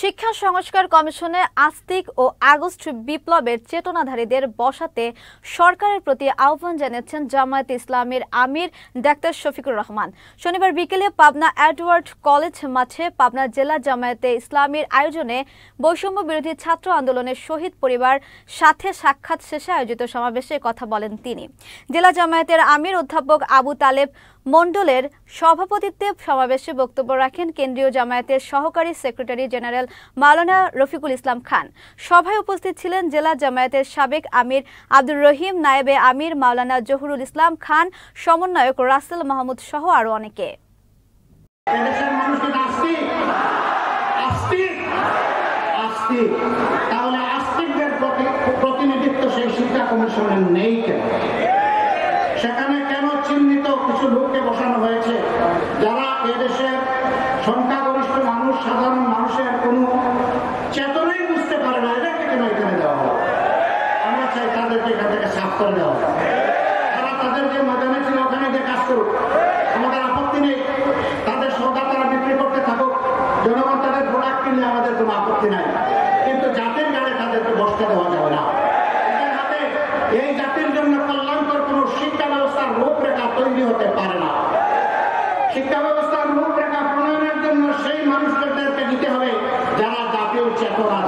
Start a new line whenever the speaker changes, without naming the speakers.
শিক্ষা সংস্কার কমিশনে আস্তিক ও আগস্ট বিপ্লবের চেতনাধারীদের বসাতে সরকারের প্রতি আহ্বান জানিয়েছেন জামায়াত ইসলামের আমির ডাক্তার শফিকুর রহমান। শনিবার বিকেলে পাবনা এডওয়ার্ড কলেজ মাঠে পাবনা জেলা জামায়াতে ইসলামীর আয়োজনে বৈষম্য বিরোধী ছাত্র আন্দোলনের শহীদ পরিবার সাথে সাক্ষাৎ শেষে আয়োজিত সমাবেশে কথা বলেন তিনি। জেলা জামায়াতের আমির অধ্যাপক আবু তালেব মণ্ডলের সভাপতিত্বে সমাবেশে বক্তব্য রাখেন কেন্দ্রীয় জামায়াতের সহকারী সেক্রেটারি জেনারেল মাওলানা রফিকুল ইসলাম খান। সভায় উপস্থিত ছিলেন জেলা জামায়াতের সাবেক আমির আব্দুর রহিম, নায়েবে আমির, মাওলানা জহুরুল ইসলাম খান, সমন্বয়ক রাসেল মাহমুদ সহ আরও অনেকে।
সেখানে সংখ্যাগরিষ্ঠ মানুষ, সাধারণ মানুষের কোনো চেতনাই বুঝতে পারে না। এদেরকে কেন এখানে দেওয়া হবে আমরা চাই তাদেরকে এখান থেকে সাফ করে দেওয়া হবে তারা ছিল ওখানে আমাদের আপত্তি নেই। তাদের তারা বিক্রি করতে থাকুক। তাদের কিনলে আমাদের কোনো আপত্তি নাই। কিন্তু তাদেরকে দেওয়া যাবে না। এই জাতির জন্য কোন শিক্ষা ব্যবস্থার তৈরি হতে পারে না। শিক্ষা প্রণয়নের জন্য সেই মানুষদেরকে দিতে হবে যারা জাতীয় চেতনা